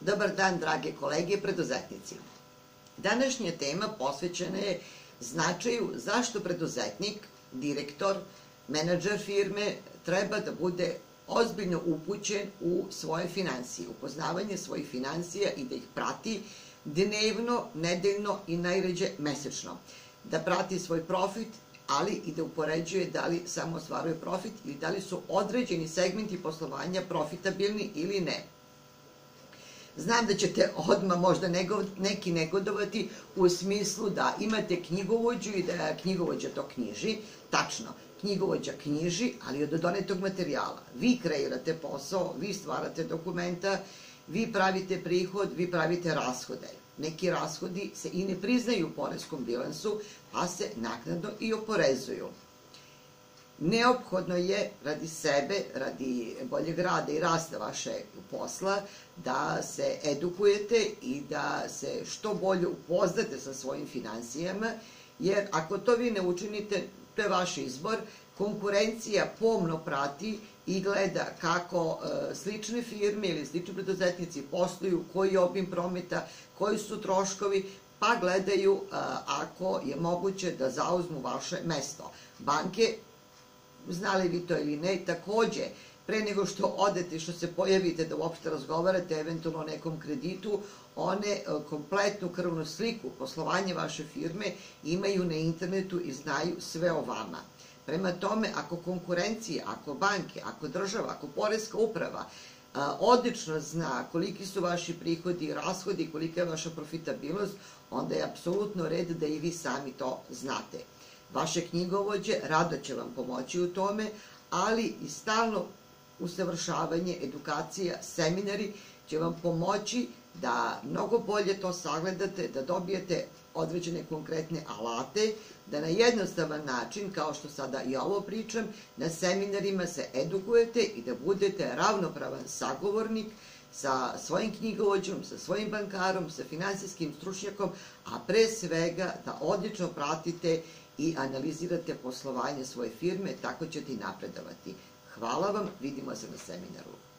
Dobar dan, drage kolege preduzetnici. Današnja tema posvećena je značaju zašto preduzetnik, direktor, menadžer firme treba da bude ozbiljno upućen u svoje financije, upoznavanje svojih financija i da ih prati dnevno, nedeljno i najređe mesečno. Da prati svoj profit, ali i da upoređuje da li samo ostvaruje profit ili da li su određeni segmenti poslovanja profitabilni ili ne. Znam da ćete odmah možda neki negodovati u smislu da imate knjigovođu i da knjigovođa to knjiži. Tačno, knjigovođa knjiži, ali od donetog materijala. Vi kreirate posao, vi stvarate dokumenta, vi pravite prihod, vi pravite rashode. Neki rashodi se i ne priznaju u poreskom bilansu, pa se naknadno i oporezuju. Neophodno je radi sebe, radi boljeg rada i rasta vaše posla, da se edukujete i da se što bolje upoznate sa svojim financijama, jer ako to vi ne učinite, to je vaš izbor, konkurencija pomno prati i gleda kako e, slične firme ili slični preduzetnici posluju, koji je obim prometa, koji su troškovi, pa gledaju e, ako je moguće da zauzmu vaše mesto. Banke znali vi to ili ne, takođe, pre nego što odete, što se pojavite da uopšte razgovarate eventualno o nekom kreditu, one e, kompletnu krvnu sliku poslovanja vaše firme imaju na internetu i znaju sve o vama. Prema tome, ako konkurencija, ako banke, ako država, ako poreska uprava e, odlično zna koliki su vaši prihodi i rashodi, kolika je vaša profitabilnost, onda je apsolutno red da i vi sami to znate. Vaše knjigovođe rado će vam pomoći u tome, ali i stalno usavršavanje, edukacija, seminari će vam pomoći da mnogo bolje to sagledate, da dobijete određene konkretne alate, da na jednostavan način, kao što sada i ovo pričam, na seminarima se edukujete i da budete ravnopravan sagovornik sa svojim knjigovođom, sa svojim bankarom, sa finansijskim stručnjakom, a pre svega da odlično pratite i analizirate poslovanje svoje firme, tako ćete i napredovati. Hvala vam, vidimo se na seminaru.